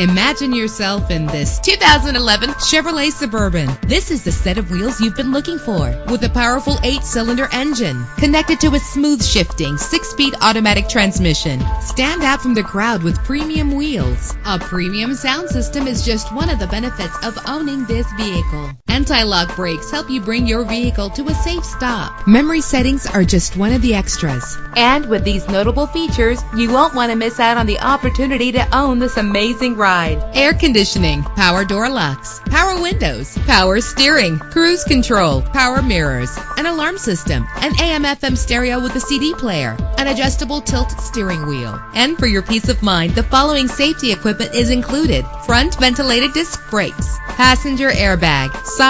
Imagine yourself in this 2011 Chevrolet Suburban. This is the set of wheels you've been looking for with a powerful eight-cylinder engine connected to a smooth shifting six-speed automatic transmission. Stand out from the crowd with premium wheels. A premium sound system is just one of the benefits of owning this vehicle. Anti-lock brakes help you bring your vehicle to a safe stop. Memory settings are just one of the extras. And with these notable features, you won't want to miss out on the opportunity to own this amazing ride. Air conditioning, power door locks, power windows, power steering, cruise control, power mirrors, an alarm system, an AM FM stereo with a CD player, an adjustable tilt steering wheel. And for your peace of mind, the following safety equipment is included. Front ventilated disc brakes, passenger airbag, side